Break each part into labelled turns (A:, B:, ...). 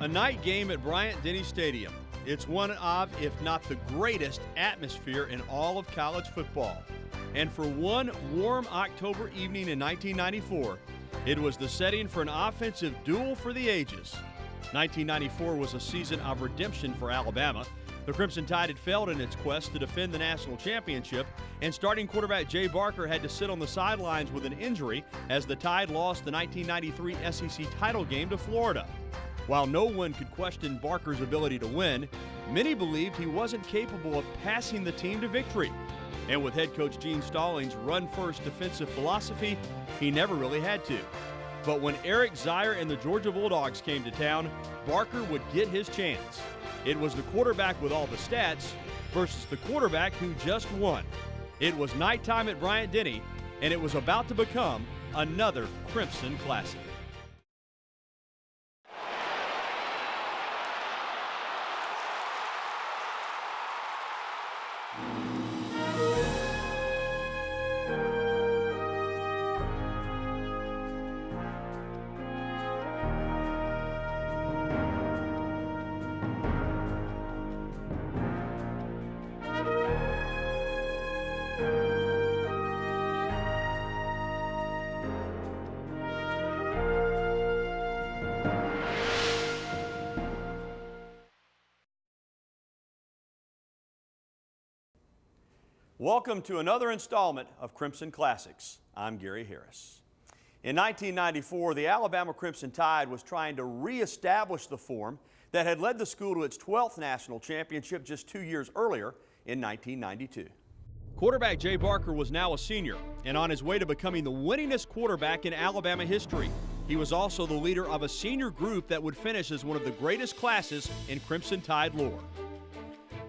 A: A night game at Bryant Denny Stadium. It's one of, if not the greatest, atmosphere in all of college football. And for one warm October evening in 1994, it was the setting for an offensive duel for the ages. 1994 was a season of redemption for Alabama. The Crimson Tide had failed in its quest to defend the national championship, and starting quarterback Jay Barker had to sit on the sidelines with an injury as the Tide lost the 1993 SEC title game to Florida. While no one could question Barker's ability to win, many believed he wasn't capable of passing the team to victory. And with head coach Gene Stallings' run first defensive philosophy, he never really had to. But when Eric Zeier and the Georgia Bulldogs came to town, Barker would get his chance. It was the quarterback with all the stats versus the quarterback who just won. It was nighttime at Bryant Denny, and it was about to become another Crimson Classic. Welcome to another installment of Crimson Classics. I'm Gary Harris. In 1994, the Alabama Crimson Tide was trying to reestablish the form that had led the school to its 12th national championship just two years earlier in 1992. Quarterback Jay Barker was now a senior and on his way to becoming the winningest quarterback in Alabama history. He was also the leader of a senior group that would finish as one of the greatest classes in Crimson Tide lore.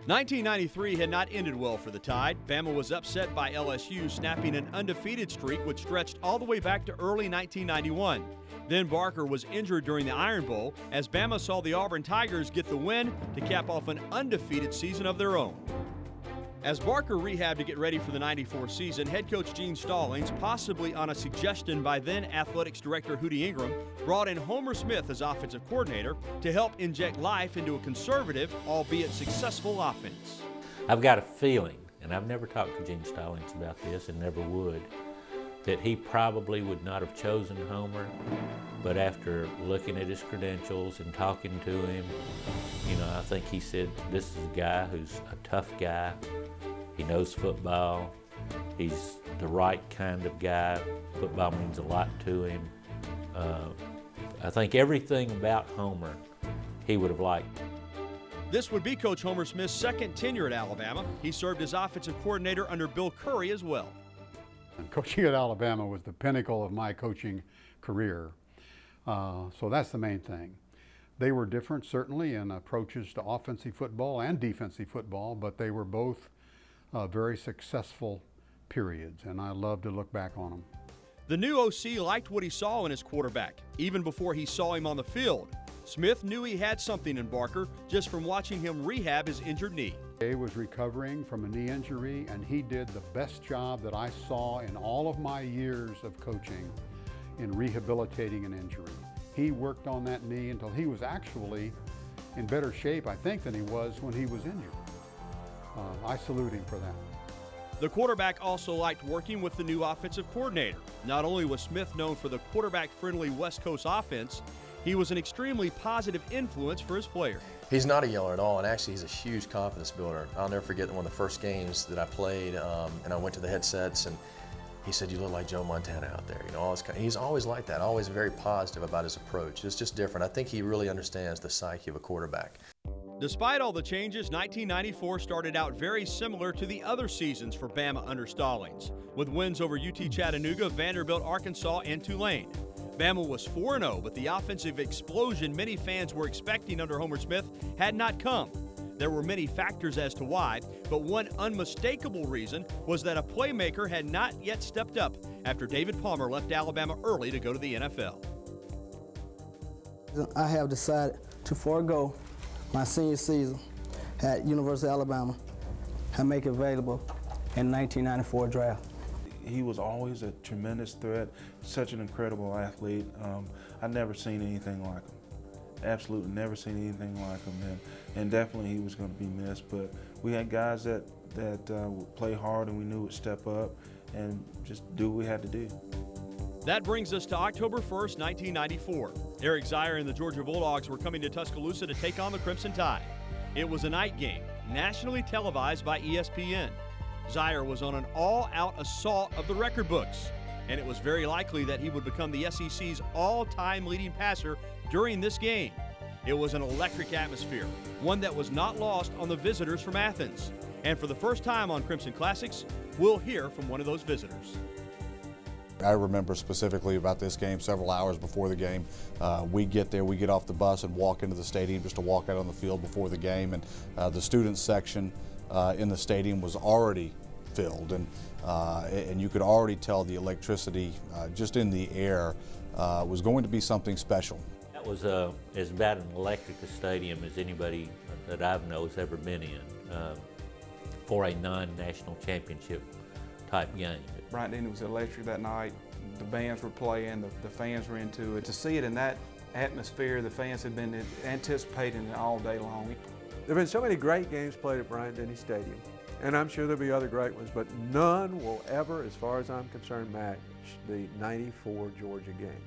A: 1993 had not ended well for the Tide. Bama was upset by LSU, snapping an undefeated streak which stretched all the way back to early 1991. Then Barker was injured during the Iron Bowl as Bama saw the Auburn Tigers get the win to cap off an undefeated season of their own. As Barker rehabbed to get ready for the 94 season, head coach Gene Stallings, possibly on a suggestion by then athletics director Hootie Ingram, brought in Homer Smith as offensive coordinator to help inject life into a conservative, albeit successful offense.
B: I've got a feeling, and I've never talked to Gene Stallings about this and never would, that he probably would not have chosen Homer, but after looking at his credentials and talking to him, you know, I think he said this is a guy who's a tough guy. He knows football. He's the right kind of guy. Football means a lot to him. Uh, I think everything about Homer he would have liked.
A: This would be Coach Homer Smith's second tenure at Alabama. He served as offensive coordinator under Bill Curry as well.
C: Coaching at Alabama was the pinnacle of my coaching career. Uh, so that's the main thing. They were different, certainly, in approaches to offensive football and defensive football, but they were both uh, very successful periods, and I love to look back on them.
A: The new OC liked what he saw in his quarterback, even before he saw him on the field. Smith knew he had something in Barker just from watching him rehab his injured knee.
C: He was recovering from a knee injury, and he did the best job that I saw in all of my years of coaching in rehabilitating an injury. He worked on that knee until he was actually in better shape, I think, than he was when he was injured. Uh, I salute him for that.
A: The quarterback also liked working with the new offensive coordinator. Not only was Smith known for the quarterback friendly West Coast offense, he was an extremely positive influence for his players.
D: He's not a yeller at all, and actually he's a huge confidence builder. I'll never forget one of the first games that I played, um, and I went to the headsets, and he said, "You look like Joe Montana out there." You know, all kind of, he's always like that, always very positive about his approach. It's just different. I think he really understands the psyche of a quarterback.
A: Despite all the changes, 1994 started out very similar to the other seasons for Bama under Stallings, with wins over UT Chattanooga, Vanderbilt, Arkansas, and Tulane. Bama was 4 0, but the offensive explosion many fans were expecting under Homer Smith had not come. There were many factors as to why, but one unmistakable reason was that a playmaker had not yet stepped up after David Palmer left Alabama early to go to the NFL.
E: I have decided to forego my senior season at University of Alabama and make it available in 1994 draft
F: he was always a tremendous threat, such an incredible athlete. Um, I've never seen anything like him. absolutely never seen anything like him, and, and definitely he was going to be missed. But we had guys that that uh, would play hard, and we knew would step up and just do what we had to do.
A: That brings us to October 1st, 1994. Eric Zeier and the Georgia Bulldogs were coming to Tuscaloosa to take on the Crimson Tide. It was a night game, nationally televised by ESPN. Zeier was on an all out assault of the record books, and it was very likely that he would become the SEC's all time leading passer during this game. It was an electric atmosphere, one that was not lost on the visitors from Athens. And for the first time on Crimson Classics, we'll hear from one of those visitors.
G: I remember specifically about this game several hours before the game. Uh, we get there, we get off the bus and walk into the stadium just to walk out on the field before the game. And uh, the students section uh, in the stadium was already filled, and uh, and you could already tell the electricity uh, just in the air uh, was going to be something special.
B: That was as bad an electric stadium as anybody that I've known has ever been in for a non-national championship type game.
H: Bryant Denny was electric that night. The bands were playing, the, the, fans were into it. To see it in that atmosphere, the fans had been anticipating it all day long.
I: There have been so many great games played at Bryant Denny Stadium, and I'm sure there'll be other great ones, but none will ever, as far as I'm concerned, match the 94 Georgia game.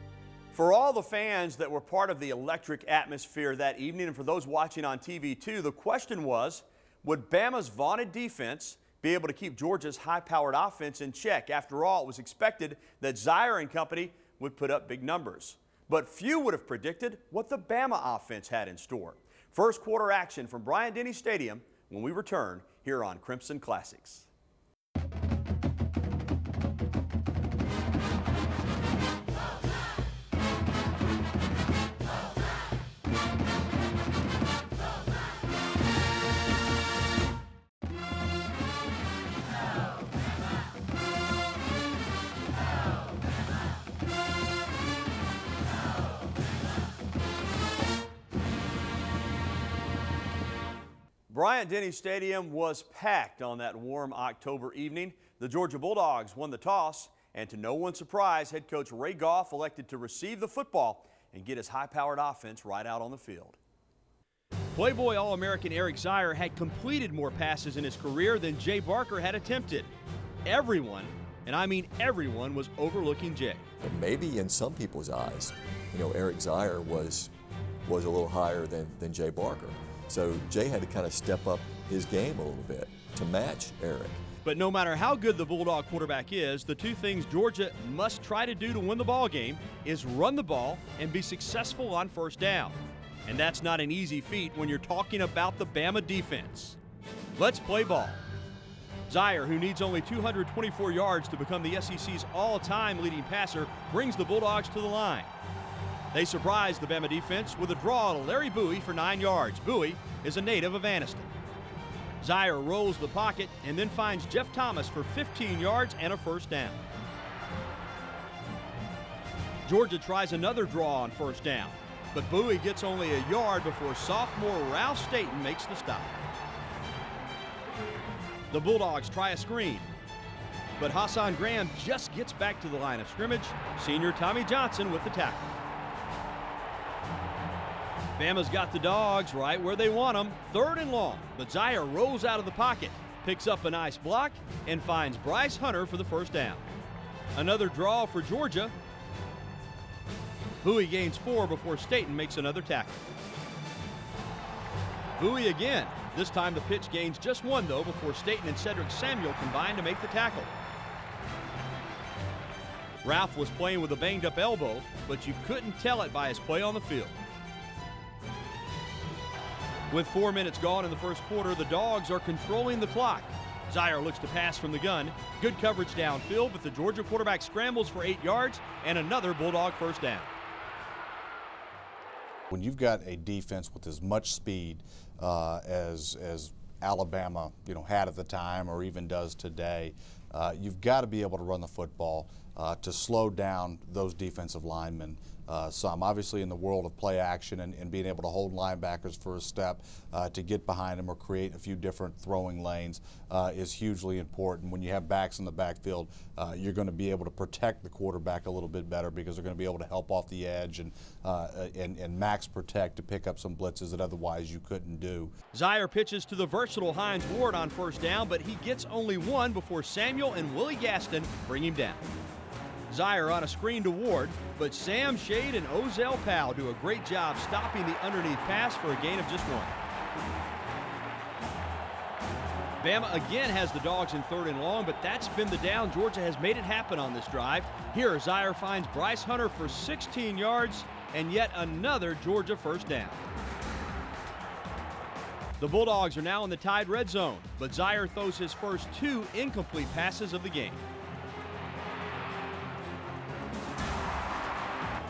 A: For all the fans that were part of the electric atmosphere that evening, and for those watching on TV too, the question was, would Bama's vaunted defense be able to keep Georgia's high-powered offense in check? After all, it was expected that Zeier and company would put up big numbers. But few would have predicted what the Bama offense had in store. First quarter action from Bryant Denny Stadium when we return here on Crimson Classics. Bryant Denny Stadium was packed on that warm October evening. The Georgia Bulldogs won the toss, and to no one's surprise, head coach Ray Goff elected to receive the football and get his high-powered offense right out on the field. Playboy All-American Eric Zeier had completed more passes in his career than Jay Barker had attempted. Everyone, and I mean everyone, was overlooking Jay.
J: And maybe in some people's eyes, you know, Eric Zeier was was a little higher than, than Jay Barker. So Jay had to kind of step up his game a little bit to match Eric.
A: But no matter how good the Bulldog quarterback is, the two things Georgia must try to do to win the ball game is run the ball and be successful on first down. And that's not an easy feat when you're talking about the Bama defense. Let's play ball. Zeier, who needs only 224 yards to become the SEC's all-time leading passer, brings the Bulldogs to the line. They surprised the Bama defense with a draw to Larry Bowie for nine yards. Bowie is a native of Anniston. Zeier rolls the pocket and then finds Jeff Thomas for 15 yards and a first down. Georgia tries another draw on first down, but Bowie gets only a yard before sophomore Ralph Staten makes the stop. The Bulldogs try a screen, but Hassan Graham just gets back to the line of scrimmage. Senior Tommy Johnson with the tackle. Bama's got the dogs right where they want them, third and long. But Zeier rolls out of the pocket, picks up a nice block, and finds Bryce Hunter for the first down. Another draw for Georgia. Bowie gains four before Staten makes another tackle. Bowie again. This time the pitch gains just one, though, before Staten and Cedric Samuel combine to make the tackle. Ralph was playing with a banged up elbow, but you couldn't tell it by his play on the field. With four minutes gone in the first quarter, the Dogs are controlling the clock. Zeier looks to pass from the gun. Good coverage downfield, but the Georgia quarterback scrambles for eight yards and another Bulldog first down.
G: When you've got a defense with as much speed uh, as, as Alabama you know, had at the time or even does today, uh, you've got to be able to run the football uh, to slow down those defensive linemen uh, some. Obviously, in the world of play action and, and being able to hold linebackers for a step uh, to get behind them or create a few different throwing lanes uh, is hugely important. When you have backs in the backfield, uh, you're going to be able to protect the quarterback a little bit better because they're going to be able to help off the edge and, uh, and, and max protect to pick up some blitzes that otherwise you couldn't do.
A: Zeier pitches to the versatile Hines Ward on first down, but he gets only one before Samuel and Willie Gaston bring him down. Zeier on a screen to Ward, but Sam Shade and Ozell Powell do a great job stopping the underneath pass for a gain of just one. Bama again has the dogs in third and long, but that's been the down. Georgia has made it happen on this drive. Here, Zeier finds Bryce Hunter for 16 yards and yet another Georgia first down. The Bulldogs are now in the Tide red zone, but Zeier throws his first two incomplete passes of the game.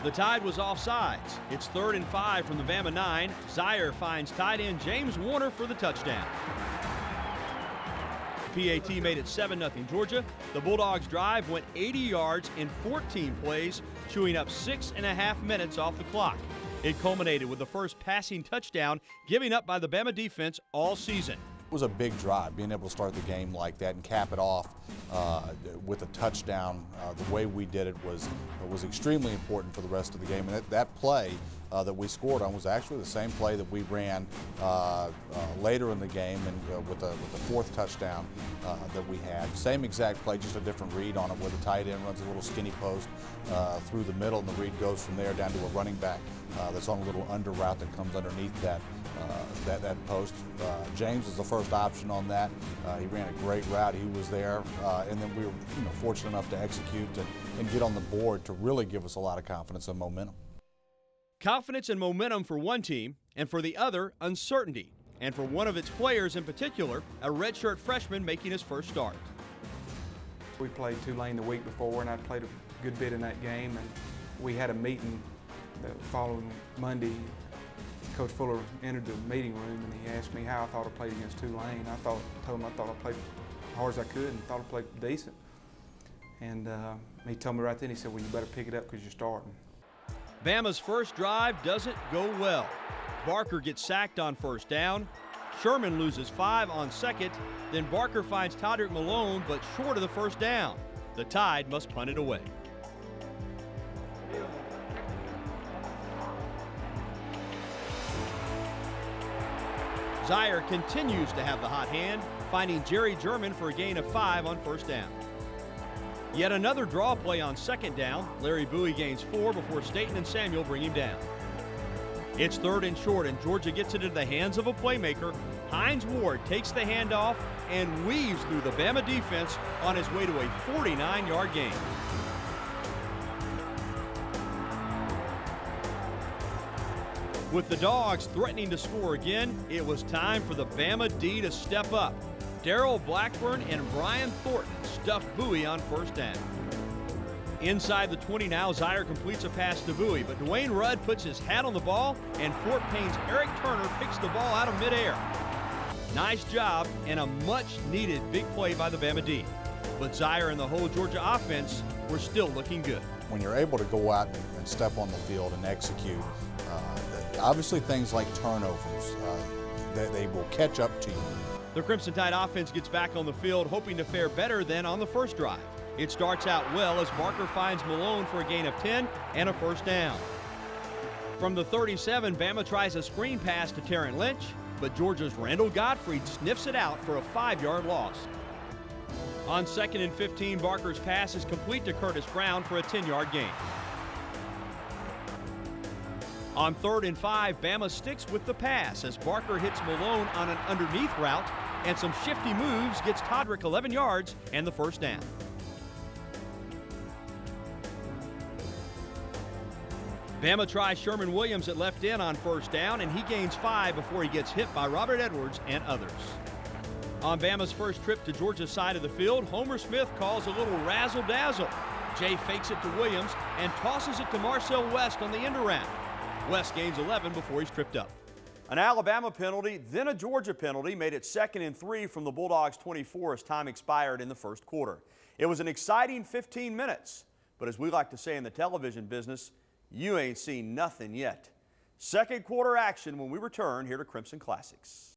A: The Tide was offsides. It's third and five from the Bama nine. Zeier finds tight end James Warner for the touchdown. PAT made it 7 0 Georgia. The Bulldogs' drive went 80 yards in 14 plays, chewing up six and a half minutes off the clock. It culminated with the first passing touchdown given up by the Bama defense all season.
G: Was a big drive, being able to start the game like that and cap it off uh, with a touchdown. Uh, the way we did it was was extremely important for the rest of the game. And that, that play uh, that we scored on was actually the same play that we ran uh, uh, later in the game and uh, with, the, with the fourth touchdown that we had. Same exact play, just a different read on it where the tight end runs a little skinny post through the middle and the read goes from there down to a running back that's on a little under route that comes underneath that. Uh, that, that post. Uh, James is the first option on that. Uh, he ran a great route. He was there, and then we were you know, fortunate enough to execute and, and get on the board to really give us a lot of confidence and momentum.
A: Confidence and momentum for one team, and for the other, uncertainty. And for one of its players in particular, a redshirt freshman making his first start.
H: We played Tulane the week before, and I played a good bit in that game. And we had a meeting the following Monday. Coach Fuller entered the meeting room, and he asked me how I thought I played against Tulane. I thought, told him I thought I played as hard as I could, and thought I played decent. And uh, he told me right then, he said, well, you better pick it up because you're starting.
A: Bama's first drive doesn't go well. Barker gets sacked on first down. Sherman loses five on second. Then Barker finds Toderick Malone, but short of the first down. The Tide must punt it away. Zeier continues to have the hot hand, finding Jerry German for a gain of five on first down. Yet another draw play on second down. Larry Bowie gains four before Staten and Samuel bring him down. It's third and short, and Georgia gets it into the hands of a playmaker. Hines Ward takes the handoff and weaves through the Bama defense on his way to a 49 yard gain. With the Dogs threatening to score again, it was time for the Bama D to step up. Daryl Blackburn and Brian Thornton stuffed Bowie on first down. Inside the 20 now, Zeier completes a pass to Bowie, but Dwayne Rudd puts his hat on the ball, and Fort Payne's Eric Turner picks the ball out of midair. Nice job and a much-needed big play by the Bama D. But Zeier and the whole Georgia offense were still looking good.
G: When you're able to go out and step on the field and execute, obviously things like turnovers, uh, they, they will catch up to you
A: the Crimson Tide offense gets back on the field, hoping to fare better than on the first drive. It starts out well as Barker finds Malone for a gain of 10 and a first down. From the 37, Bama tries a screen pass to Tarrant Lynch, but Georgia's Randall Godfrey sniffs it out for a five-yard loss. On second and 15, Barker's pass is complete to Curtis Brown for a 10-yard gain. On third and five, Bama sticks with the pass as Barker hits Malone on an underneath route and some shifty moves gets Toderick 11 yards and the first down. Bama tries Sherman Williams at left end on first down, and he gains five before he gets hit by Robert Edwards and others. On Bama's first trip to Georgia's side of the field, Homer Smith calls a little razzle dazzle. Jay fakes it to Williams and tosses it to Marcel West on the end around. West gains 11 before he's tripped up. An Alabama penalty, then a Georgia penalty made it second and three from the Bulldogs 24 as time expired in the first quarter. It was an exciting 15 minutes, but as we like to say in the television business, you ain't seen nothing yet. Second quarter action when we return here to Crimson Classics.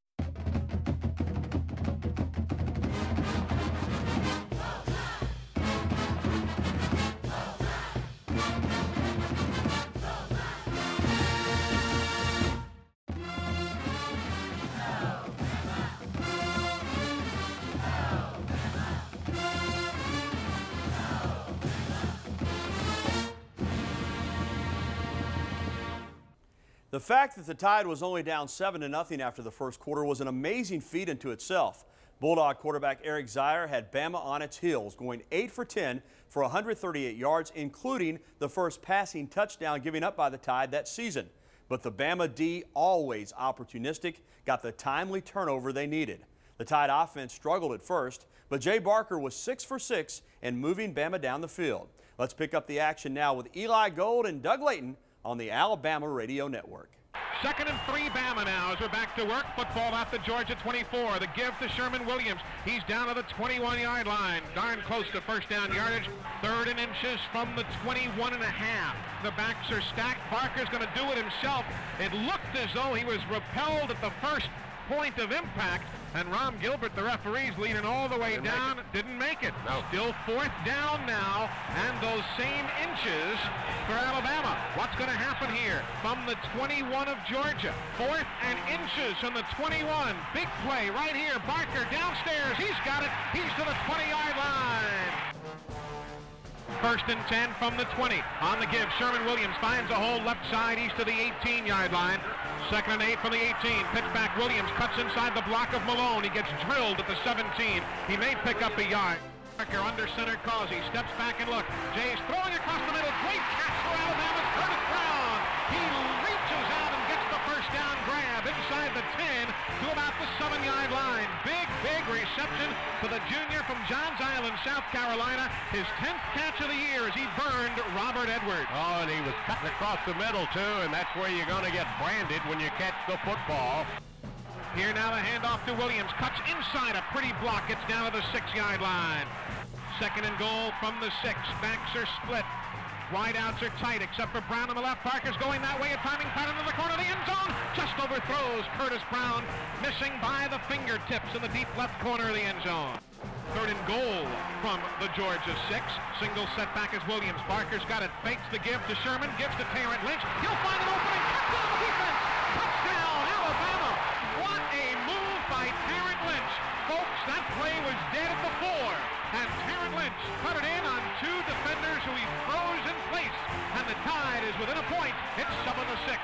A: The fact that the Tide was only down 7 to nothing after the first quarter was an amazing feat into itself. Bulldog quarterback Eric Zeier had Bama on its heels, going 8 for 10 for 138 yards, including the first passing touchdown given up by the Tide that season. But the Bama D, always opportunistic, got the timely turnover they needed. The Tide offense struggled at first, but Jay Barker was 6 for 6 and moving Bama down the field. Let's pick up the action now with Eli Gold and Doug Layton on the Alabama Radio Network.
K: Second and three Bama now as we're back to work. Football out the Georgia 24. The give to Sherman Williams. He's down to the 21-yard line. Darn close to first down yardage. Third and inches from the 21 and a half. The backs are stacked. Barker's going to do it himself. It looked as though he was repelled at the first point of impact. And Ron Gilbert, the referee's leading all the way didn't down. Didn't make it. No. Still fourth down now. And those same inches for Alabama. What's going to happen here? From the 21 of Georgia. Fourth and inches from the 21. Big play right here. Barker downstairs. He's got it. He's to the 20-yard line. First and 10 from the 20. On the give, Sherman Williams finds a hole left side east of the 18-yard line. Second and eight from the 18. Pitch back. Williams cuts inside the block of Malone. He gets drilled at the 17. He may pick up a yard. Under center Causey steps back and look. Jay's throwing across the middle. Great catch 10 to about the seven-yard line. Big, big reception for the junior from Johns Island, South Carolina. His 10th catch of the year as he burned Robert Edwards.
L: Oh, and he was cutting across the middle, too, and that's where you're going to get branded when you catch the football.
K: Here now the handoff to Williams. Cuts inside a pretty block. Gets down to the six-yard line. Second and goal from the six. Backs are split. Wideouts are tight except for Brown on the left. Parker's going that way. A timing pattern in the corner of the end zone. Just overthrows Curtis Brown, missing by the fingertips in the deep left corner of the end zone. Third and goal from the Georgia six. Single setback is Williams. Barker's got it. Fakes the give to Sherman. Gives to Tarrant Lynch. He'll find an opening. Touchdown defense. Touchdown Alabama. What a move by Tarrant Lynch. Folks, that play was dead at the four. And Tarrant Lynch cut it in on two defenders who he froze in place. And the Tide is within a point. It's 7 to 6.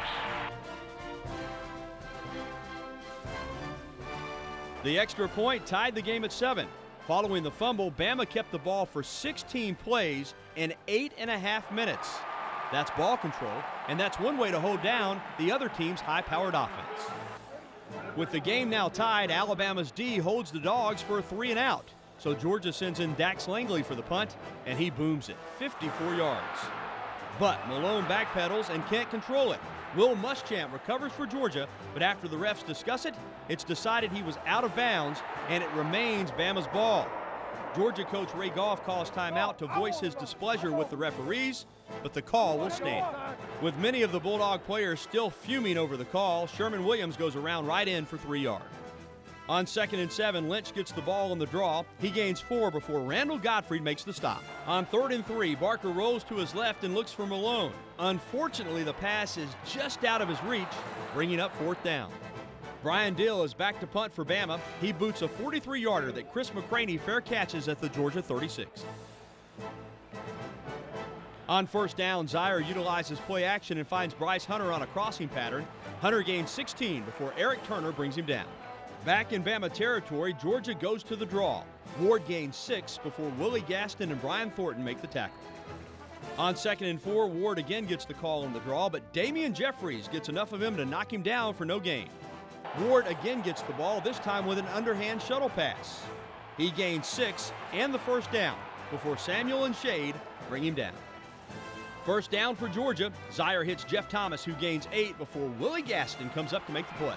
A: The extra point tied the game at seven. Following the fumble, Bama kept the ball for 16 plays in eight and a half minutes. That's ball control, and that's one way to hold down the other team's high powered offense. With the game now tied, Alabama's D holds the dogs for a three and out. So Georgia sends in Dax Langley for the punt, and he booms it 54 yards. But Malone backpedals and can't control it. Will Muschamp recovers for Georgia, but after the refs discuss it, it's decided he was out of bounds and it remains Bama's ball. Georgia coach Ray Goff calls timeout to voice his displeasure with the referees, but the call will stand. With many of the Bulldog players still fuming over the call, Sherman Williams goes around right in for three yards. On second and seven, Lynch gets the ball on the draw. He gains four before Randall Godfrey makes the stop. On third and three, Barker rolls to his left and looks for Malone. Unfortunately, the pass is just out of his reach, bringing up fourth down. Bryne Diehl is back to punt for Bama. He boots a 43 yarder that Chris McCraney fair catches at the Georgia 36. On first down, Zeier utilizes play action and finds Bryce Hunter on a crossing pattern. Hunter gains 16 before Eric Turner brings him down. Back in Bama territory, Georgia goes to the draw. Ward gains six before Willie Gaston and Brian Thornton make the tackle. On second and four, Ward again gets the call on the draw, but Damian Jeffries gets enough of him to knock him down for no gain. Ward again gets the ball, this time with an underhand shuttle pass. He gains six and the first down before Samuel and Shade bring him down. First down for Georgia. Zeier hits Jeff Thomas, who gains eight before Willie Gaston comes up to make the play.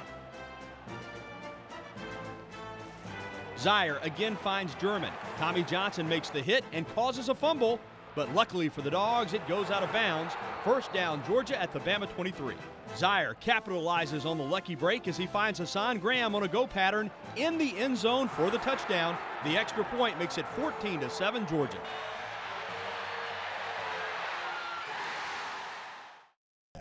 A: Zeier again finds German. Tommy Johnson makes the hit and causes a fumble, but luckily for the Dogs, it goes out of bounds. First down, Georgia at the Bama 23. Zeier capitalizes on the lucky break as he finds Hassan Graham on a go pattern in the end zone for the touchdown. The extra point makes it 14 to 7 Georgia.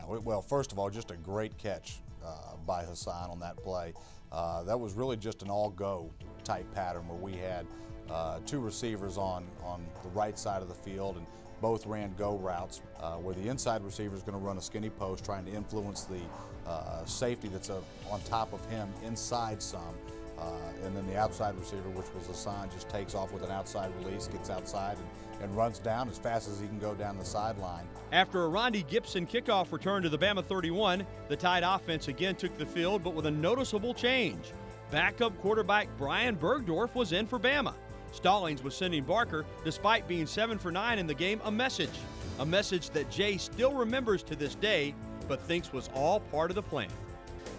G: Well, first of all, just a great catch uh, by Hassan on that play. Uh, that was really just an all-go type pattern where we had uh, two receivers on, on the right side of the field and both ran go routes uh, where the inside receiver is going to run a skinny post trying to influence the uh, safety that's on top of him inside some. Uh, and then the outside receiver, which was Hassan, just takes off with an outside release, gets outside and, and runs down as fast as he can go down the sideline.
A: After a Rondy Gibson kickoff return to the Bama 31, the Tide offense again took the field, but with a noticeable change. Backup quarterback Brian Burgdorf was in for Bama. Stallings was sending Barker, despite being 7 for 9 in the game, a message. A message that Jay still remembers to this day, but thinks was all part of the plan.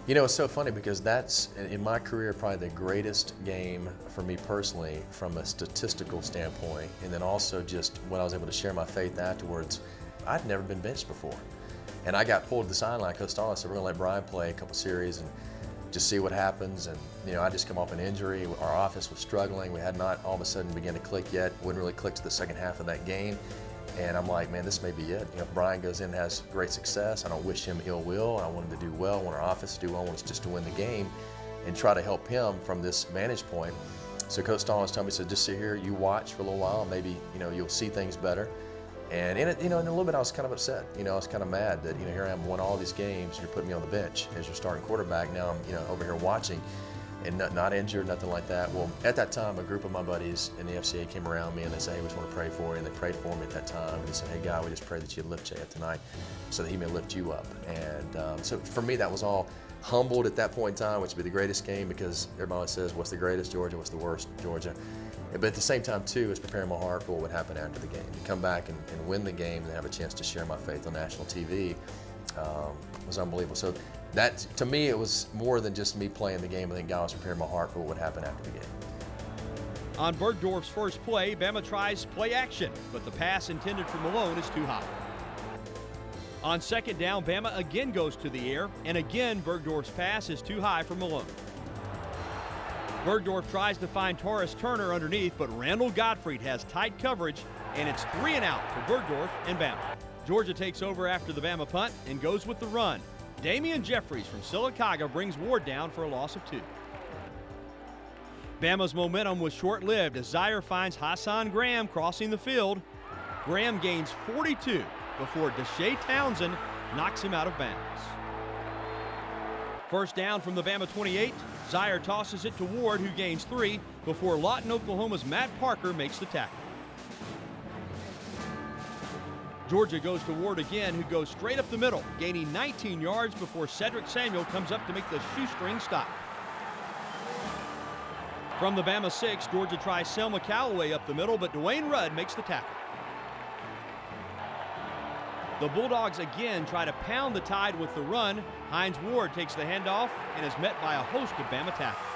D: You know, it's so funny because that's, in my career, probably the greatest game for me personally from a statistical standpoint. And then also just when I was able to share my faith afterwards, I'd never been benched before. And I got pulled to the sideline. Coach Stallings said, we're to let Brian play a couple series and just see what happens. And, you know, I just come off an injury. Our office was struggling. We had not all of a sudden began to click yet. Wouldn't really click to the second half of that game. And I'm like, man, this may be it. You know, Brian goes in and has great success, I don't wish him ill will. I want him to do well. I want our office to do well. I want us just to win the game and try to help him from this vantage point. So Coach Stallings told me, said, just sit here, you watch for a little while, maybe, you know, you'll see things better. And in it, you know, in a little bit, I was kind of upset. You know, I was kind of mad that, you know, here I am, won all these games, you're putting me on the bench as your starting quarterback. Now I'm, you know, over here watching and not, not, injured, nothing like that. Well, at that time, a group of my buddies in the FCA came around me and they said, hey, we just want to pray for you. And they prayed for me at that time. And they said, hey, God, we just pray that you lift Jay tonight so that he may lift you up. And um, so for me, that was all humbled at that point in time, which would be the greatest game because everybody says, what's the greatest, Georgia? What's the worst, Georgia? But at the same time, too, is preparing my heart for what would happen after the game. To come back and, and win the game and have a chance to share my faith on national TV um, was unbelievable. So that, to me, it was more than just me playing the game. I think God was preparing my heart for what would happen after the game.
A: On Burgdorf's first play, Bama tries play action, but the pass intended for Malone is too high. On second down, Bama again goes to the air, and again Burgdorf's pass is too high for Malone. Burgdorf tries to find Taurus Turner underneath, but Randall Godfrey has tight coverage, and it's three and out for Burgdorf and Bama. Georgia takes over after the Bama punt and goes with the run. Damian Jeffries from Sylacauga brings Ward down for a loss of two. Bama's momentum was short-lived as Zeier finds Hassan Graham crossing the field. Graham gains 42 before Deshea Townsend knocks him out of bounds. First down from the Bama 28, Zeier tosses it to Ward, who gains three, before Lawton, Oklahoma's Matt Parker makes the tackle. Georgia goes to Ward again, who goes straight up the middle, gaining 19 yards before Cedric Samuel comes up to make the shoestring stop. From the Bama 6, Georgia tries Selma Calloway up the middle, but Dwayne Rudd makes the tackle. The Bulldogs again try to pound the tide with the run. Hines Ward takes the handoff and is met by a host of Bama tackles.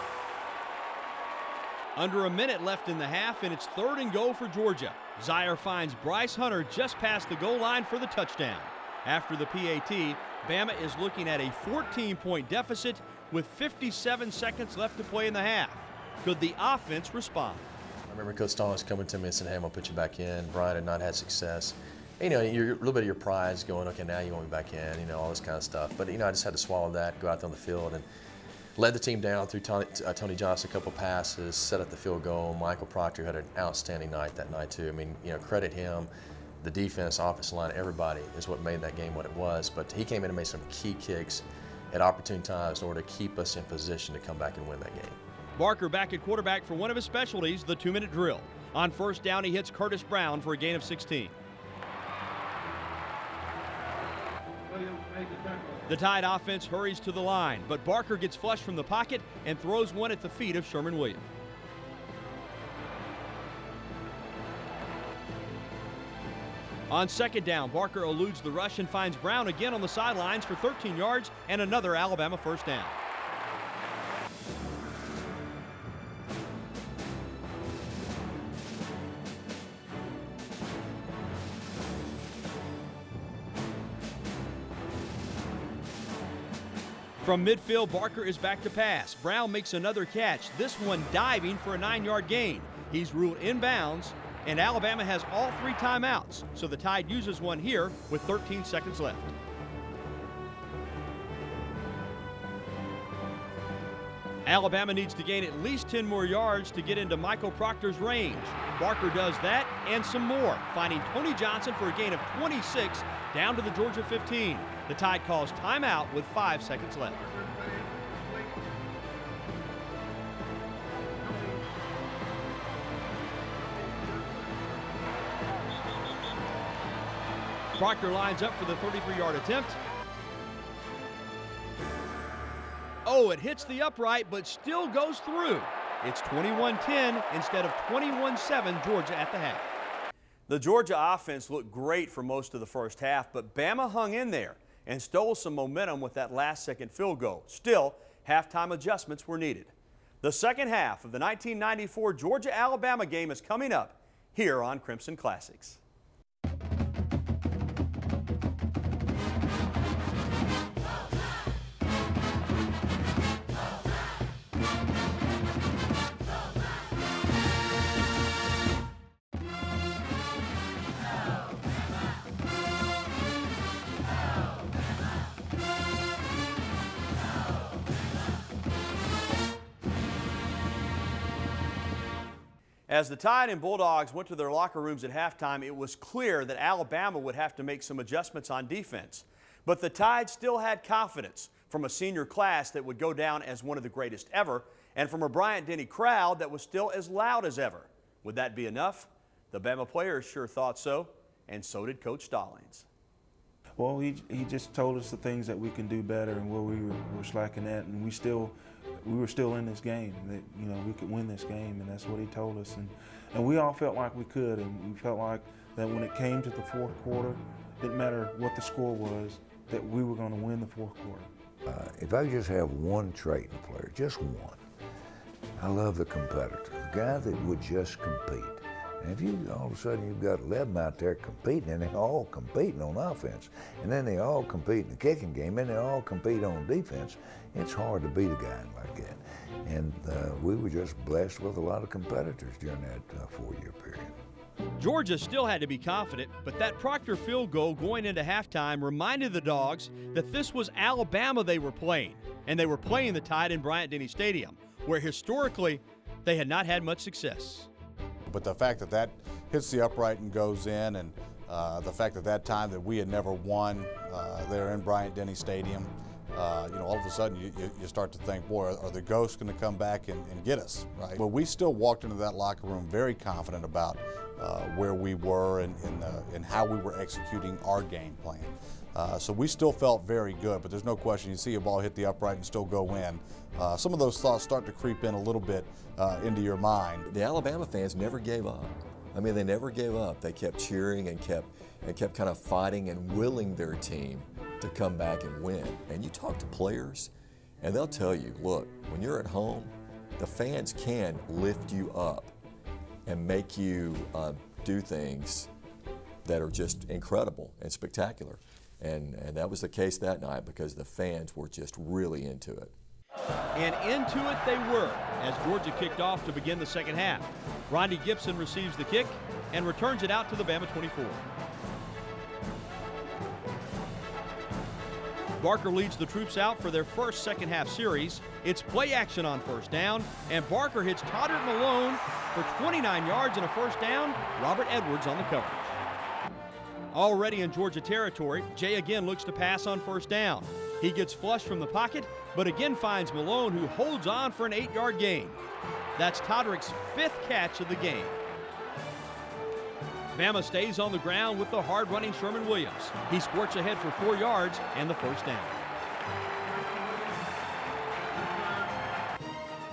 A: Under a minute left in the half, and it's third and goal for Georgia. Zeier finds Bryce Hunter just past the goal line for the touchdown. After the PAT, Bama is looking at a 14 point deficit with 57 seconds left to play in the half. Could the offense respond?
D: I remember Coach Stallings coming to me and saying, Hey, I'm going to put you back in. Brian had not had success. You know, a little bit of your pride going, okay, now you want me back in, you know, all this kind of stuff. But, you know, I just had to swallow that, go out there on the field, and led the team down through Tony, uh, Tony Johnson a couple passes, set up the field goal. Michael Proctor had an outstanding night that night, too. I mean, you know, credit him. The defense, offensive line, everybody is what made that game what it was. But he came in and made some key kicks at opportune times in order to keep us in position to come back and win that game.
A: Barker back at quarterback for one of his specialties, the two-minute drill. On first down, he hits Curtis Brown for a gain of 16. Williams made The Tide offense hurries to the line, but Barker gets flushed from the pocket and throws one at the feet of Sherman Williams. On second down, Barker eludes the rush and finds Brown again on the sidelines for 13 yards and another Alabama first down. From midfield, Barker is back to pass. Brown makes another catch, this one diving for a nine yard gain. He's ruled inbounds, and Alabama has all three timeouts, so the Tide uses one here with 13 seconds left. Alabama needs to gain at least 10 more yards to get into Michael Proctor's range. Barker does that and some more, finding Tony Johnson for a gain of 26 down to the Georgia 15. The Tide calls timeout with five seconds left. Proctor lines up for the 33-yard attempt. Oh, it hits the upright, but still goes through. It's 21-10 instead of 21-7 Georgia at the half. The Georgia offense looked great for most of the first half, but Bama hung in there and stole some momentum with that last second field goal. Still, halftime adjustments were needed. The second half of the 1994 Georgia-Alabama game is coming up here on Crimson Classics. As the Tide and Bulldogs went to their locker rooms at halftime, it was clear that Alabama would have to make some adjustments on defense. But the Tide still had confidence from a senior class that would go down as one of the greatest ever, and from a Bryant Denny crowd that was still as loud as ever. Would that be enough? The Bama players sure thought so, and so did Coach Stallings.
F: Well, he, he just told us the things that we can do better and where we were, were slacking at, and we still we were still in this game. That you know we could win this game, and that's what he told us. And and we all felt like we could, and we felt like that when it came to the fourth quarter, didn't matter what the score was, that we were going to win the fourth quarter.
M: Uh, if I just have one trait in a player, just one, I love the competitor, the guy that would just compete. And if you all of a sudden you've got 11 out there competing, and they're all competing on offense, and then they all compete in the kicking game, and they all compete on defense, it's hard to beat a guy like that. And uh, we were just blessed with a lot of competitors during that uh, four-year period.
A: Georgia still had to be confident, but that Proctor field goal going into halftime reminded the Dogs that this was Alabama they were playing, and they were playing the Tide in Bryant Denny Stadium, where historically they had not had much success.
G: But the fact that that hits the upright and goes in, and uh, the fact that that time that we had never won uh, there in Bryant Denny Stadium, uh, you know, all of a sudden you, you, start to think, boy, are, the ghosts going to come back and, and, get us, right? But we still walked into that locker room very confident about uh, where we were and, and, and, how we were executing our game plan. Uh, so we still felt very good, but there's no question you see a ball hit the upright and still go in. Uh, some of those thoughts start to creep in a little bit uh, into your mind.
J: The Alabama fans never gave up. I mean, they never gave up. They kept cheering and kept and kept kind of fighting and willing their team to come back and win. And you talk to players, and they'll tell you, look, when you're at home, the fans can lift you up and make you uh, do things that are just incredible and spectacular. And, and that was the case that night because the fans were just really into it.
A: And into it they were as Georgia kicked off to begin the second half. Ronnie Gibson receives the kick and returns it out to the Bama 24. Barker leads the troops out for their first second half series. It's play action on first down, and Barker hits Toderick Malone for 29 yards and a first down. Robert Edwards on the coverage. Already in Georgia territory, Jay again looks to pass on first down. He gets flushed from the pocket, but again finds Malone, who holds on for an eight yard gain. That's Toderick's fifth catch of the game. Bama stays on the ground with the hard running Sherman Williams. He squirts ahead for four yards and the first down.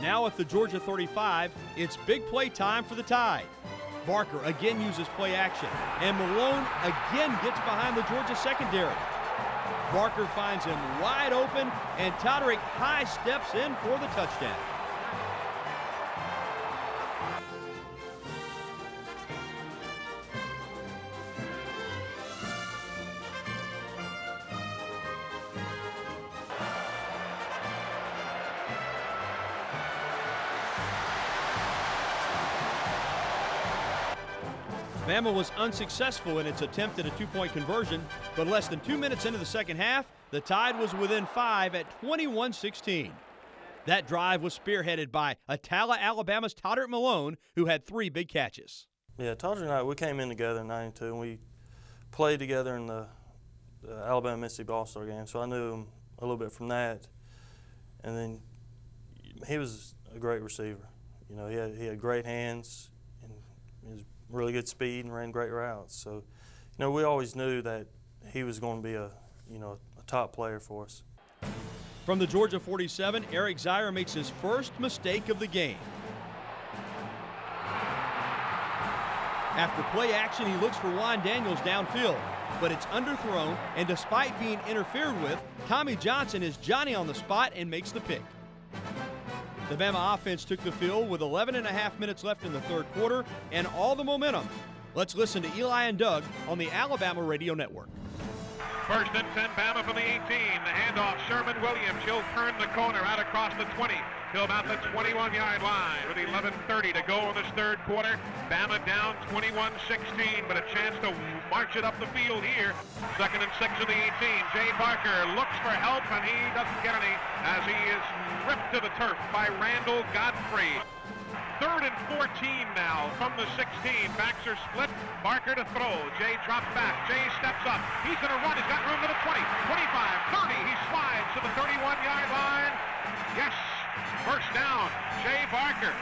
A: Now at the Georgia 35, it's big play time for the Tide. Barker again uses play action, and Malone again gets behind the Georgia secondary. Barker finds him wide open, and Toderick high steps in for the touchdown. Bama was unsuccessful in its attempt at a two-point conversion, but less than two minutes into the second half, the Tide was within five at 21-16. That drive was spearheaded by Attalla, Alabama's Toderick Malone, who had three big catches.
N: Yeah, Toderick and I, we came in together in 92, and we played together in the, the Alabama-Mississippi All-Star game, so I knew him a little bit from that. And then he was a great receiver. You know, he had, he had great hands, and was really good speed and ran great routes. So, you know, we always knew that he was going to be a, you know, a top player for us.
A: From the Georgia 47, Eric Zeier makes his first mistake of the game. After play action, he looks for Juan Daniels downfield, but it's underthrown, and despite being interfered with, Tommy Johnson is Johnny on the spot and makes the pick. The Bama offense took the field with 11 and a half minutes left in the third quarter and all the momentum. Let's listen to Eli and Doug on the Alabama Radio Network.
K: First and 10, Bama from the 18. The handoff, Sherman Williams. He'll turn the corner out across the 20 to about the 21-yard line with 11.30 to go in this third quarter. Bama down 21-16, but a chance to march it up the field here. Second and six of the 18. Jay Barker looks for help, and he doesn't get any as he is ripped to the turf by Randall Godfrey. Third and 14 now from the 16. Backs are split. Barker to throw. Jay drops back. Jay steps up. He's going to run. He's got room to the 20, 25, 30. He slides to the 31-yard line. Yes, first down. Jay Barker.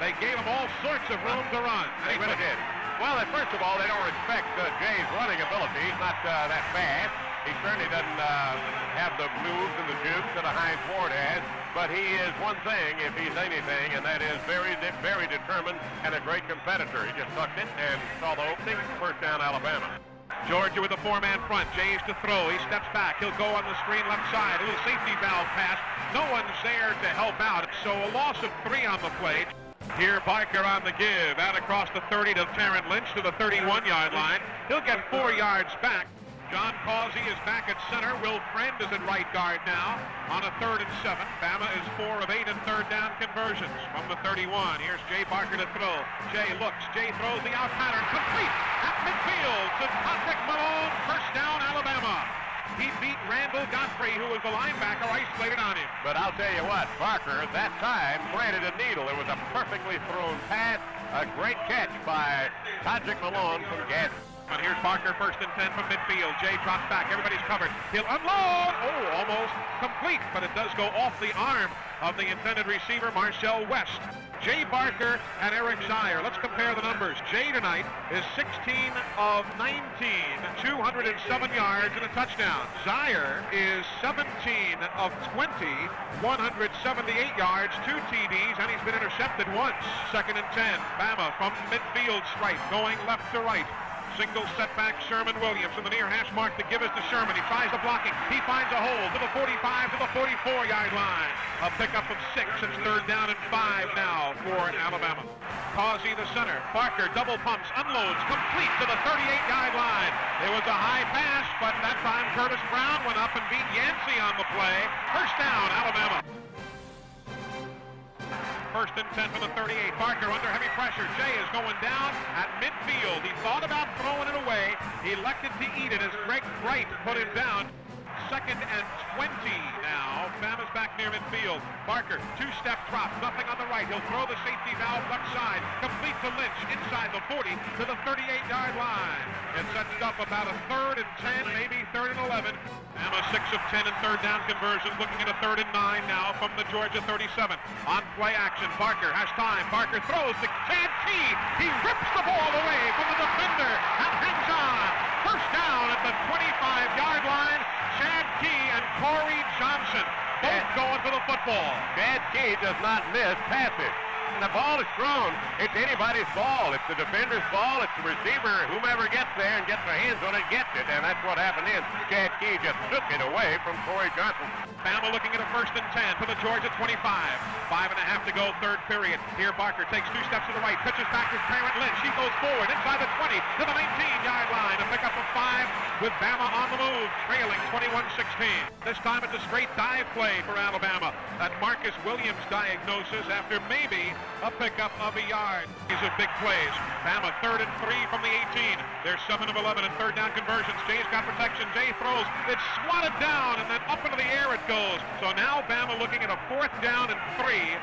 K: They gave him all sorts of room to run.
L: They really did. Well, first of all, they don't respect uh, Jay's running ability. He's not uh, that fast. He certainly doesn't uh, have the moves and the jukes that a Hines Ward has, but he is one thing if he's anything, and that is very, very determined and a great competitor. He just tucked it and saw the opening. First down, Alabama.
K: Georgia with a four-man front. Jays to throw. He steps back. He'll go on the screen left side. A little safety valve pass. No one's there to help out, so a loss of three on the play. Here, Barker on the give. Out across the 30 to Tarrant Lynch to the 31-yard line. He'll get four yards back. John Causey is back at center. Will Friend is at right guard now on a third and seven. Bama is four of eight in third down conversions from the 31. Here's Jay Barker to throw. Jay looks. Jay throws the out pattern. Complete at midfield to Toderick Malone. First down, Alabama. He beat Randall Godfrey, who was the linebacker isolated on him.
L: But I'll tell you what, Barker at that time threaded a needle. It was a perfectly thrown pass, a great catch by Toderick Malone from Gadsden.
K: But here's Barker, first and 10 from midfield. Jay drops back. Everybody's covered. He'll unload. Oh, almost complete, but it does go off the arm of the intended receiver, Marcel West. Jay Barker and Eric Zeier. Let's compare the numbers. Jay tonight is 16 of 19, 207 yards and a touchdown. Zeier is 17 of 20, 178 yards, two TDs, and he's been intercepted once. Second and 10. Bama from midfield stripe, going left to right. Single setback, Sherman Williams from the near hash mark. to give is to Sherman. He tries the blocking. He finds a hole to the 45, to the 44-yard line. A pickup of six. It's third down and five now for Alabama. Causey the center. Barker double pumps, unloads, complete to the 38-yard line. It was a high pass, but that time Curtis Brown went up and beat Yancey on the play. First down, Alabama. First and 10 from the 38. Barker under heavy pressure. Jay is going down at midfield. He thought about throwing it away. He elected to eat it as Greg Wright put him down. Second and 20 now. Bama's back near midfield. Barker, two-step drop, nothing on the right. He'll throw the safety valve left side. Complete to Lynch inside the 40 to the 38-yard line. It sets up about a third and 10, maybe third and 11. Bama 6 of 10 and third down conversions, looking at a third and 9 now from the Georgia 37. On play action, Barker has time. Barker throws to Chad. He rips the ball away from the defender and hangs on. First down at the 25-yard line. Chad Key and Corey Johnson both going for the football.
L: Chad Key does not miss passes. The ball is thrown. It's anybody's ball. It's the defender's ball. It's the receiver. Whomever gets there and gets their hands on it gets it. And that's what happened is Chad Key just took it away from Corey Johnson.
K: Bama looking at a first and 10 for the Georgia 25. Five and a half to go, third period. Here Barker takes two steps to the right, pitches back to Tarrant Lynch. She goes forward inside the 20 to the 19-yard line. A pickup of five with Bama on the move, trailing 21-16. This time it's a straight dive play for Alabama. That Marcus Williams diagnosis after maybe a pickup of a yard. These are big plays. Bama third and three from the 18. They're 7 of 11 in third down conversions. Jay's got protection. Jay throws. It's swatted down and then up into the air it goes. So now Bama looking at a fourth down and three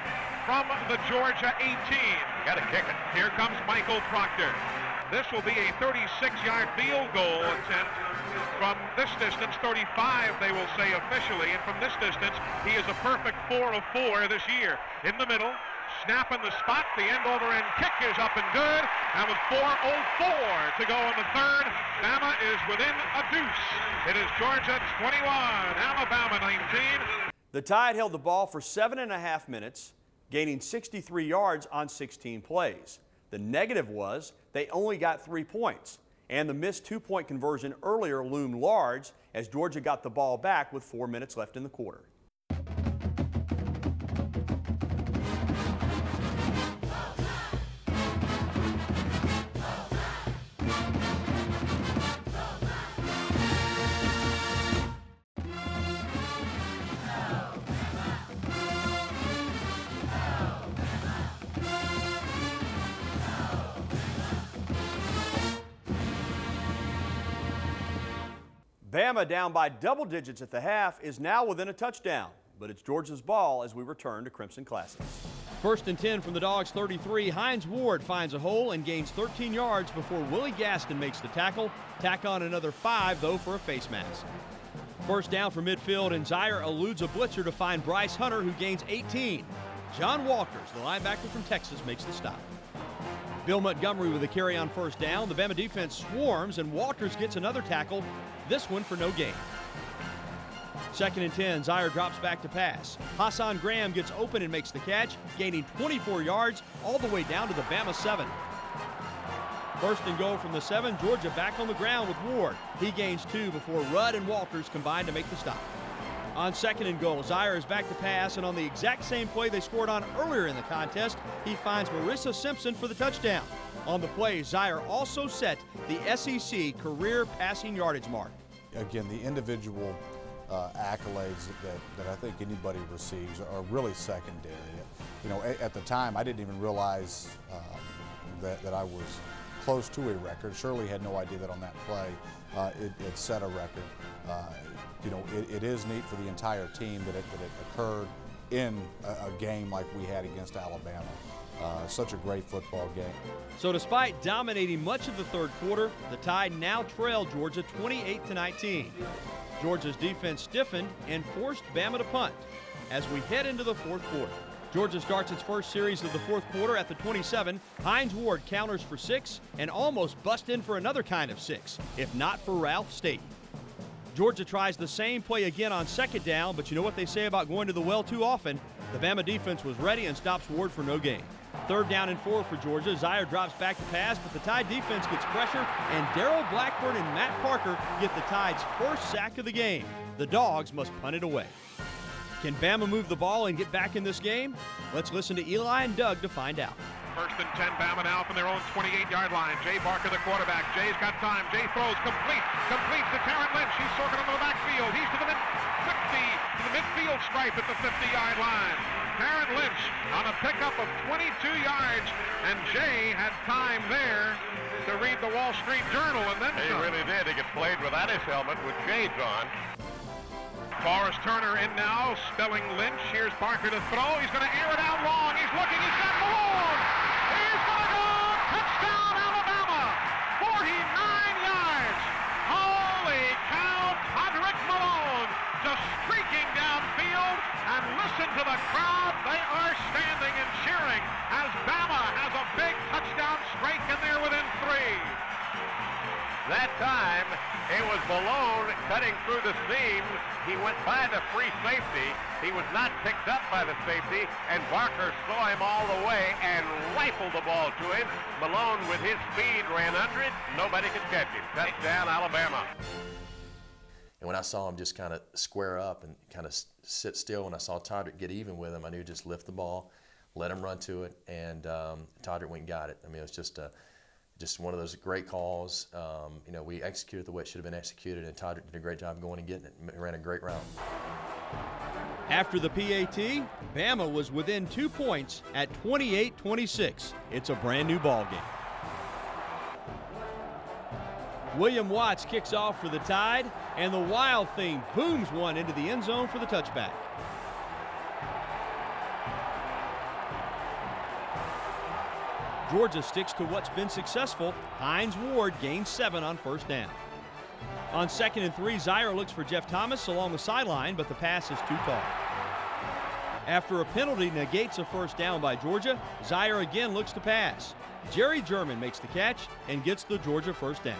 K: from the Georgia 18.
L: Got to kick it.
K: Here comes Michael Proctor. This will be a 36-yard field goal attempt from this distance, 35 they will say officially, and from this distance he is a perfect 4 of 4 this year. In the middle, snap in the spot, the end over end kick is up and good, and with 4.04 to go in the third, Bama is within a deuce. It is Georgia 21, Alabama 19.
O: The Tide held the ball for seven and a half minutes, gaining 63 yards on 16 plays. The negative was they only got three points, and the missed two-point conversion earlier loomed large as Georgia got the ball back with four minutes left in the quarter. Bama down by double digits at the half is now within a touchdown, but it's Georgia's ball as we return to Crimson Classics.
A: First and 10 from the Dogs 33. Hines Ward finds a hole and gains 13 yards before Willie Gaston makes the tackle. Tack on another five, though, for a face mask. First down for midfield, and Zeier eludes a blitzer to find Brice Hunter, who gains 18. John Walters, the linebacker from Texas, makes the stop. Bill Montgomery with a carry on first down. The Bama defense swarms, and Walters gets another tackle, this one for no gain. Second and 10, Zeier drops back to pass. Hassan Graham gets open and makes the catch, gaining 24 yards all the way down to the Bama 7. First and goal from the 7, Georgia back on the ground with Ward. He gains two before Rudd and Walters combine to make the stop. On second and goal, Zeier is back to pass, and on the exact same play they scored on earlier in the contest, he finds Marissa Simpson for the touchdown. On the play, Zeier also set the SEC career passing yardage mark.
G: Again, the individual uh, accolades that, that I think anybody receives are really secondary. You know, at, at the time, I didn't even realize um, that, that I was close to a record. Shirley had no idea that on that play uh, it, it, set a record. Uh, you know, it, it is neat for the entire team that it, that it occurred in a, a game like we had against Alabama. Uh, such a great football game.
A: So despite dominating much of the third quarter, the Tide now trail Georgia 28 to 19. Georgia's defense stiffened and forced Bama to punt. As we head into the fourth quarter, Georgia starts its first series of the fourth quarter at the 27. Hines Ward counters for six and almost bust in for another kind of six, if not for Ralph Staten. Georgia tries the same play again on second down, but you know what they say about going to the well too often? The Bama defense was ready and stops Ward for no gain. Third down and four for Georgia. Zeier drops back to pass, but the Tide defense gets pressure, and Darrell Blackburn and Matt Parker get the Tide's first sack of the game. The Dogs must punt it away. Can Bama move the ball and get back in this game? Let's listen to Eli and Doug to find out.
K: First and 10, Bama now from their own 28-yard line. Jay Barker, the quarterback. Jay's got time. Jay throws complete. Complete to Tarrant Lynch. He's circling into the backfield. He's to the mid 50, to the midfield stripe at the 50-yard line. Tarrant Lynch on a pickup of 22 yards, and Jay had time there to read the Wall Street Journal and then
L: He
K: some.
L: really did. He gets played without his helmet with shades on.
K: Forrest Turner in now, spelling Lynch. Here's Barker to throw. He's going to air it out long. He's looking. He's got Malone. He's going to go. Touchdown, Alabama. 49 yards. Holy cow, Toderick Malone just streaking downfield. And listen to the crowd. They are standing and cheering as Bama has a big touchdown strike in they're within three.
L: That time, it was Malone cutting through the seams. He went by the free safety. He was not picked up by the safety, and Barker saw him all the way and rifled the ball to him. Malone, with his speed, ran under it. Nobody could catch him. Touchdown, Alabama.
D: And when I saw him just kind of square up and kind of sit still, when I saw Toderick get even with him, I knew just lift the ball, let him run to it, and um, Toderick went and got it. I mean, it was just a just one of those great calls. Um, you know, we executed the way it should have been executed, and Todd did a great job going and getting it. He Ran a great round.
A: After the PAT, Bama was within two points at 28-26. It's a brand new ball game. William Watts kicks off for the Tide, and the Wild Thing booms one into the end zone for the touchback. Georgia sticks to what's been successful. Hines Ward gains seven on first down. On second and three, Zeier looks for Jeff Thomas along the sideline, but the pass is too tall. After a penalty negates a first down by Georgia, Zeier again looks to pass. Jerry German makes the catch and gets the Georgia first down.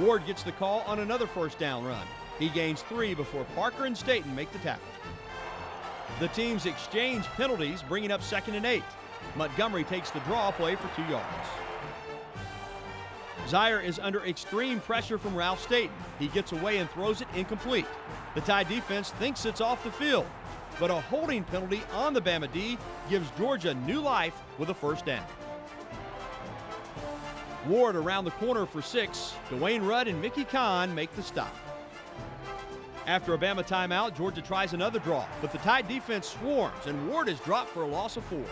A: Ward gets the call on another first down run. He gains three before Parker and Staten make the tackle. The teams exchange penalties, bringing up second and eight. Montgomery takes the draw play for two yards. Zeier is under extreme pressure from Ralph Staten. He gets away and throws it incomplete. The Tide defense thinks it's off the field, but a holding penalty on the Bama D gives Georgia new life with a first down. Ward around the corner for six. Dwayne Rudd and Mickey Conn make the stop. After a Bama timeout, Georgia tries another draw, but the Tide defense swarms and Ward is dropped for a loss of four.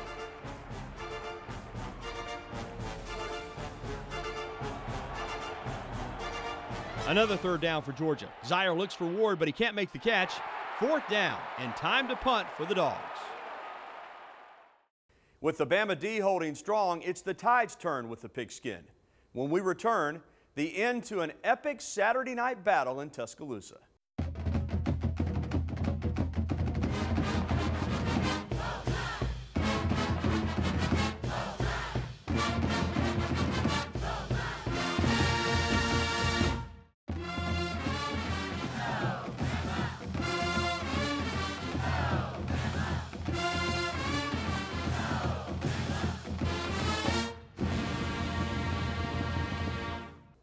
A: Another third down for Georgia. Zeier looks for Ward, but he can't make the catch. Fourth down and time to punt for the Dogs.
P: With the Bama D holding strong, it's the Tide's turn with the pigskin. When we return, the end to an epic Saturday night battle in Tuscaloosa.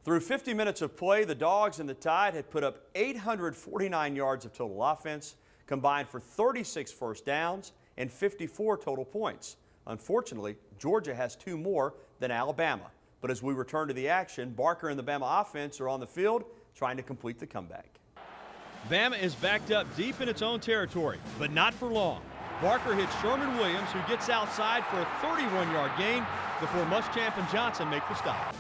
P: Through 50 minutes of play, the Dogs and the Tide had put up 849 yards of total offense, combined for 36 first downs and 54 total points. Unfortunately, Georgia has two more than Alabama. But as we return to the action, Barker and the Bama offense are on the field trying to complete the comeback.
A: Bama is backed up deep in its own territory, but not for long. Barker hits Sherman Williams, who gets outside for a 31-yard gain before Muschamp and Johnson make the stop.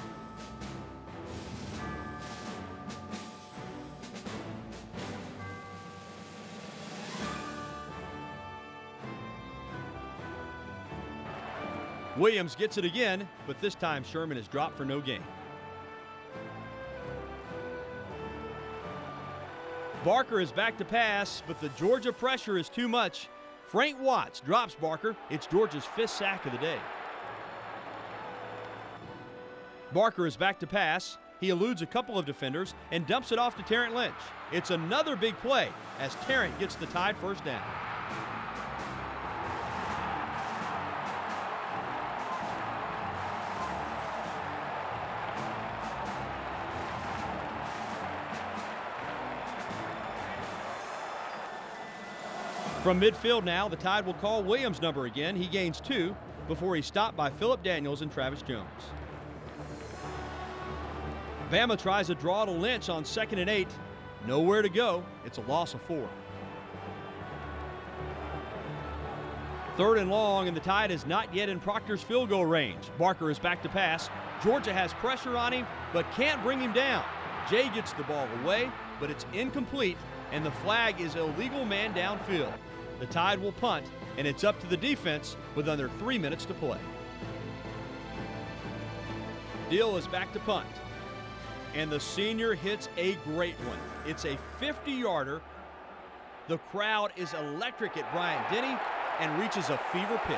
A: Williams gets it again, but this time Sherman is dropped for no gain. Barker is back to pass, but the Georgia pressure is too much. Frank Watts drops Barker. It's Georgia's fifth sack of the day. Barker is back to pass. He eludes a couple of defenders and dumps it off to Tarrant Lynch. It's another big play as Tarrant gets the Tide first down. From midfield now, the Tide will call Williams' number again. He gains two before he's stopped by Philip Daniels and Travis Jones. Bama tries a draw to Lynch on second and eight. Nowhere to go. It's a loss of four. Third and long, and the Tide is not yet in Proctor's field goal range. Barker is back to pass. Georgia has pressure on him, but can't bring him down. Jay gets the ball away, but it's incomplete, and the flag is illegal man downfield. The Tide will punt, and it's up to the defense with under three minutes to play. Diehl is back to punt, and the senior hits a great one. It's a 50 yarder. The crowd is electric at Bryant Denny and reaches a fever pitch.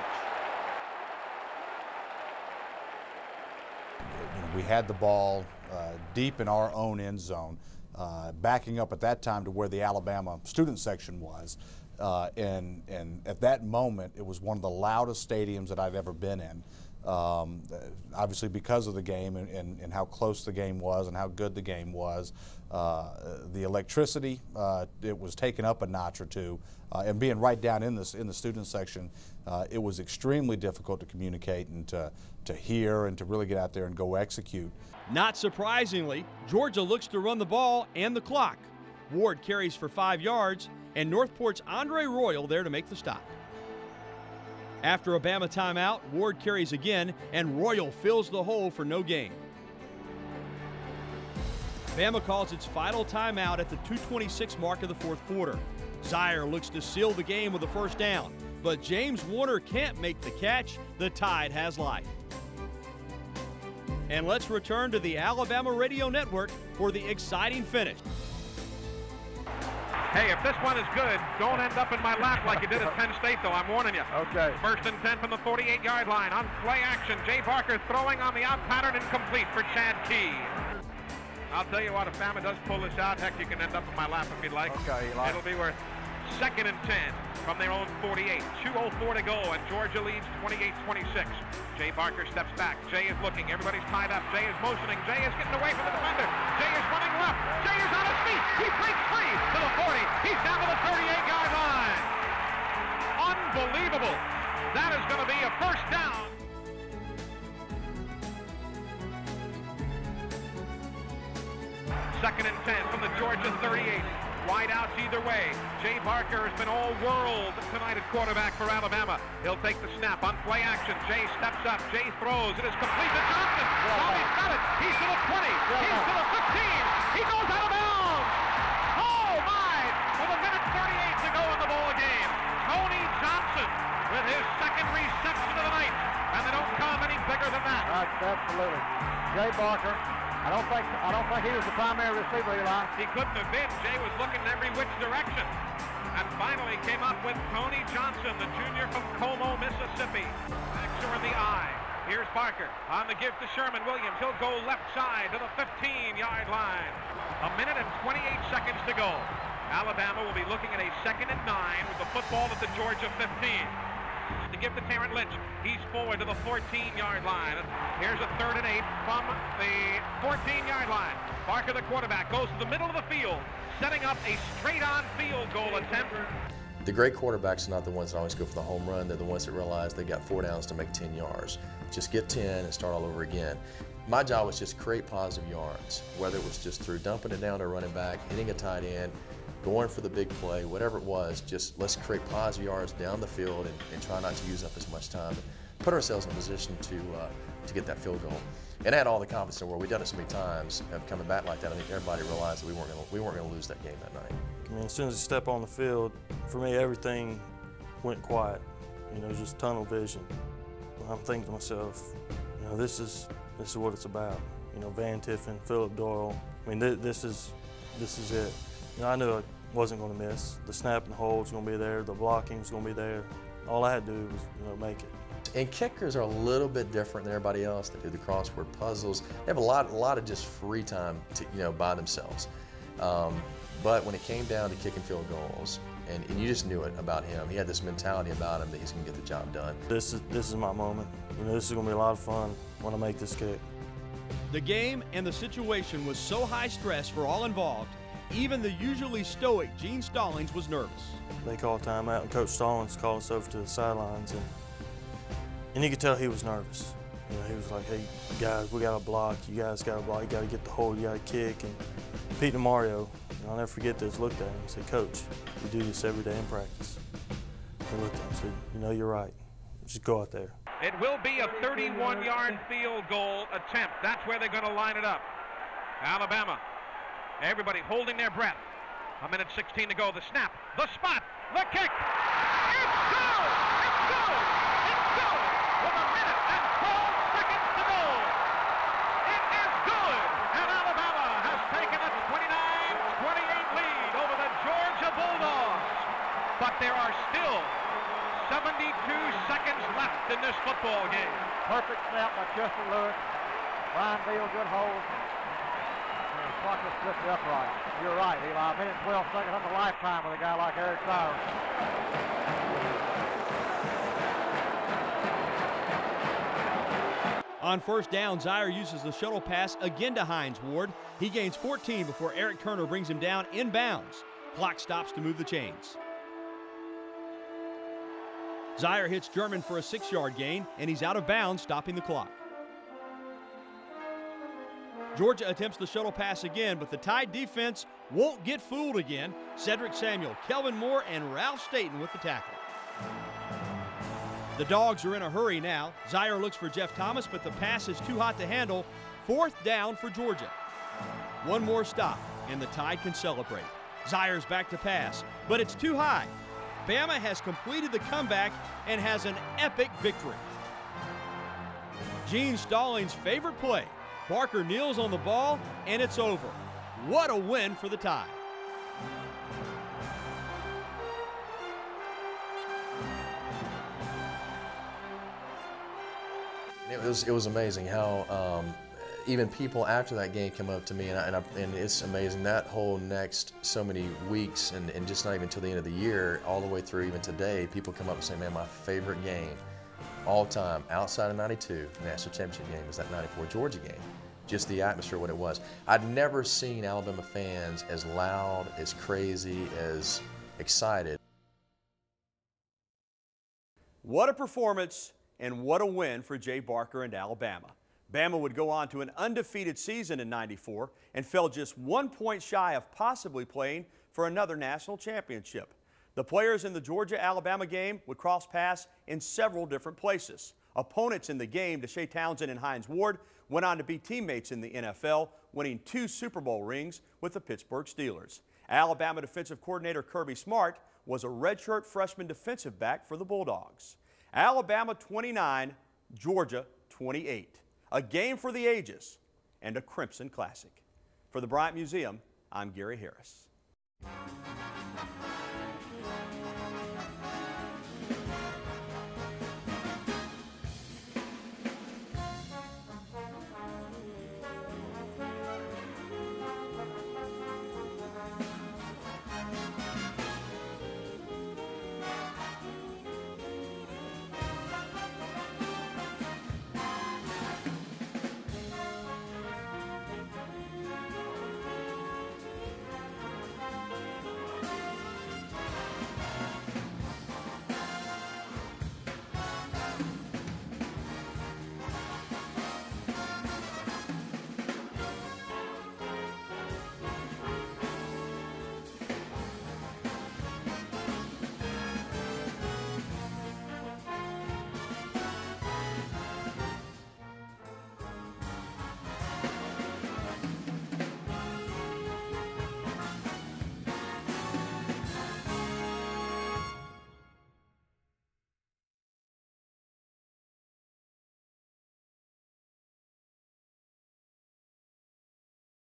G: We had the ball uh, deep in our own end zone, uh, backing up at that time to where the Alabama student section was. Uh, and, and at that moment, it was one of the loudest stadiums that I've ever been in. Um, obviously, because of the game and, and, and, how close the game was and how good the game was, uh, the electricity uh, it was taken up a notch or two, uh, and being right down in this in the student section, uh, it was extremely difficult to communicate and to to hear and to really get out there and go execute.
Q: Not surprisingly, Georgia looks to run the ball and the clock. Ward carries for five yards, and Northport's Andre Royal there to make the stop. After a Bama timeout, Ward carries again, and Royal fills the hole for no gain. Bama calls its final timeout at the 226 mark of the fourth quarter. Zeier looks to seal the game with a first down, but James Warner can't make the catch. The Tide has life. And let's return to the Alabama Radio Network for the exciting finish.
K: Hey, if this one is good, don't end up in my lap like you did at Penn State, though. I'm warning you.
I: Okay.
K: First and 10 from the 48-yard line. On play action, Jay Barker throwing on the out pattern incomplete for Chad Key. I'll tell you what, if Bama does pull this out, heck, you can end up in my lap if you'd like.
I: Okay, Eli.
K: It'll be worth second and 10 from their own 48. 2.04 to go, and Georgia leads 28-26. Jay Barker steps back. Jay is looking. Everybody's tied up. Jay is motioning. Jay is getting away from the defender. Jay is running left. Jay is on his feet. He breaks free to the 40. He's down to the 38-yard line. Unbelievable. That is going to be a first down. Second and 10 from the Georgia 38. Wide outs either way. Jay Barker has been all world tonight at quarterback for Alabama. He'll take the snap on play action. Jay steps up. Jay throws. It is complete to Johnson. Oh, he's got it. He's to the 20. He's to the 15. He goes out of bounds. Oh, my. With a minute 38 to go in the ball game. Tony Johnson with his second reception of the night. And they don't come any bigger than that.
R: That's absolutely. Jay Barker I don't think I don't think he was the primary receiver, Eli.
K: He couldn't have been. Jay was looking every which direction. And finally came up with Tony Johnson, the junior from Como, Mississippi. Are in the eye. Here's Barker on the give to Sherman Williams. He'll go left side to the 15-yard line. A minute and 28 seconds to go. Alabama will be looking at a second and nine with the football at the Georgia 15 to give to Tarrant Lynch. He's forward to the 14-yard line. Here's a third and eight from the 14-yard line. Barker, the quarterback, goes to the middle of the field, setting up a straight-on field goal attempt.
D: The great quarterbacks are not the ones that always go for the home run. They're the ones that realize they got four downs to make 10 yards. Just get 10 and start all over again. My job was just create positive yards, whether it was just through dumping it down to running back, hitting a tight end, going for the big play, whatever it was, just let's create positive yards down the field and, and try not to use up as much time put ourselves in a position to, uh, to get that field goal. And I had all the confidence in the world. We've done it so many times, of coming back like that. I think everybody realized that we weren't gonna, we weren't going to lose that game that night.
N: I mean, as soon as you step on the field, for me, everything went quiet. You know, just tunnel vision. I'm thinking to myself, you know, this is this is what it's about. You know, Van Tiffin, Philip Doyle. I mean, th this is this is it. You know, I knew I wasn't going to miss. The snap and hold was going to be there. The blocking was going to be there. All I had to do was, you know, make it.
D: And kickers are a little bit different than everybody else. They do the crossword puzzles. They have a lot, a lot of just free time, to, you know, by themselves. Um, but when it came down to kicking field goals, and, and, you just knew it about him. He had this mentality about him that he's going to get the job done.
N: This is this is my moment. You know, this is going to be a lot of fun when I make this kick.
Q: The game and the situation was so high stress for all involved even the usually stoic Gene Stallings was nervous.
N: They called timeout, and Coach Stallings called us over to the sidelines, and and you could tell he was nervous. You know, he was like, "Hey guys, we got to block. You guys got to block. You got to get the hold. You got to kick." And Pete DeMario, I'll never forget this. Looked at him and said, "Coach, we do this every day in practice." He looked at him and said, "You know, you're right. Just go out there."
K: It will be a 31-yard field goal attempt. That's where they're going to line it up. Alabama Everybody holding their breath. A minute 16 to go. The snap, the spot, the kick. It's good! It's good! It's good! With a minute and 12 seconds to go. It is good! And Alabama has taken a 29-28 lead over the Georgia Bulldogs. But there are still 72 seconds left in this football game.
R: Perfect snap by Justin Lewis. Brian Beal, good hold. Clock is strictly upright. You're right, Eli. A minute 12 seconds. That's a lifetime with a guy like Eric Sowers.
Q: On first down, Zeier uses the shuttle pass again to Hines Ward. He gains 14 before Eric Turner brings him down in bounds. Clock stops to move the chains. Zeier hits German for a six yard gain, and he's out of bounds, stopping the clock. Georgia attempts the shuttle pass again, but the Tide defense won't get fooled again. Cedric Samuel, Kelvin Moore, and Ralph Staten with the tackle. The Dogs are in a hurry now. Zeier looks for Jeff Thomas, but the pass is too hot to handle. Fourth down for Georgia. One more stop, and the Tide can celebrate. Zeier's back to pass, but it's too high. Bama has completed the comeback and has an epic victory. Gene Stallings' favorite play. Barker kneels on the ball, and it's over. What a win for the tie.
D: It was it was amazing how um, even people after that game came up to me and I, and, I, and it's amazing that whole next so many weeks and, and just not even till the end of the year all the way through even today people come up and say man my favorite game all time outside of 92 national championship game is that 94 Georgia game just the atmosphere what it was I'd never seen Alabama fans as loud as crazy as excited
A: What a performance and what a win for Jay Barker and Alabama. Bama would go on to an undefeated season in 94 and fell just one point shy of possibly playing for another national championship. The players in the Georgia-Alabama game would cross paths in several different places. Opponents in the game, Deshea Townsend and Hines Ward, went on to be teammates in the NFL, winning two Super Bowl rings with the Pittsburgh Steelers. Alabama defensive coordinator Kirby Smart was a redshirt freshman defensive back for the Bulldogs. Alabama 29, Georgia 28. A game for the ages and a Crimson Classic. For the Bryant Museum, I'm Gary Harris.